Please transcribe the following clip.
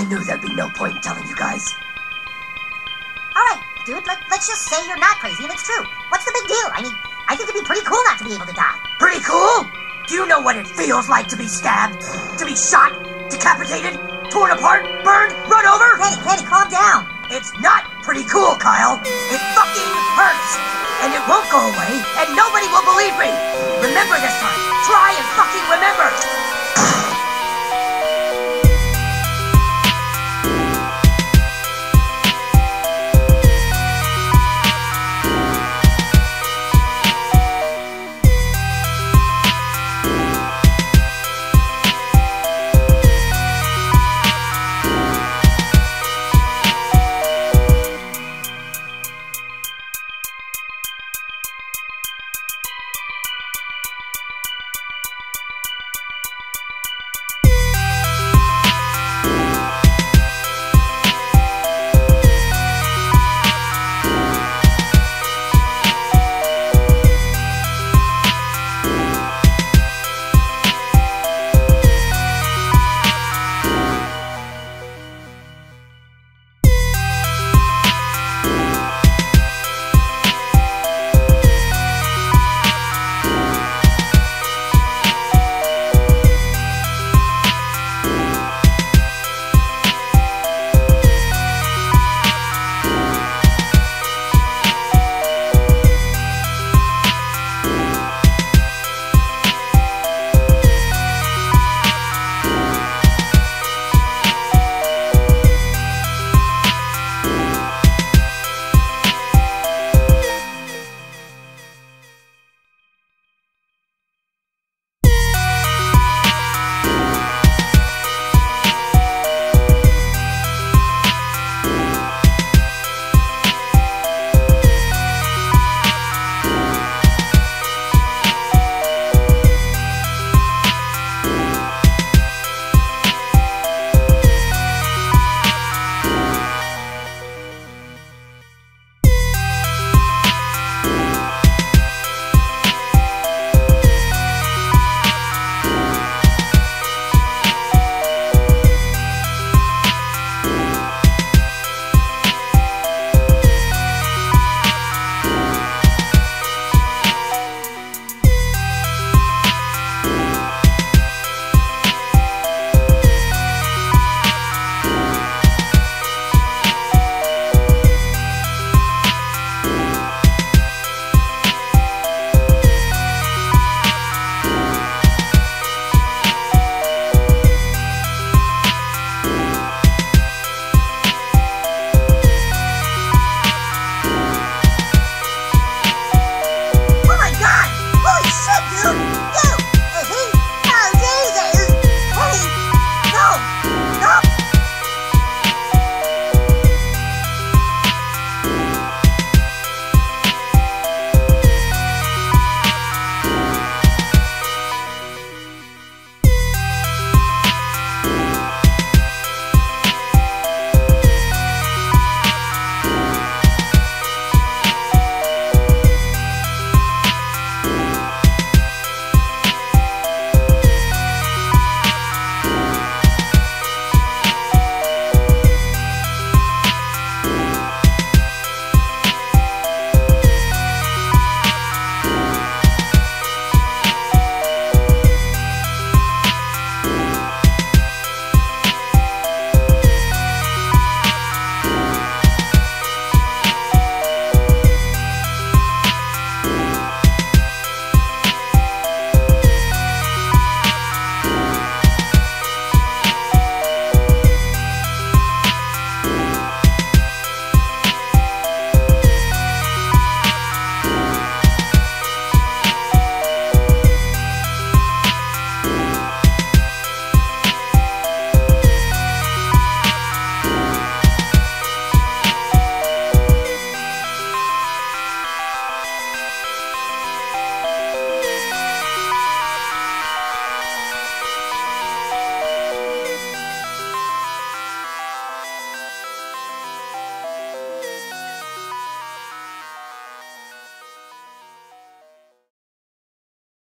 I knew there'd be no point in telling you guys. All right, dude, let, let's just say you're not crazy and it's true. What's the big deal? I mean, I think it'd be pretty cool not to be able to die. Pretty cool? Do you know what it feels like to be stabbed? To be shot? Decapitated? Torn apart? Burned? Run over? Kenny, Kenny, calm down. It's not pretty cool, Kyle. It fucking hurts. And it won't go away, and nobody will believe me. Remember this time. Try and fucking remember.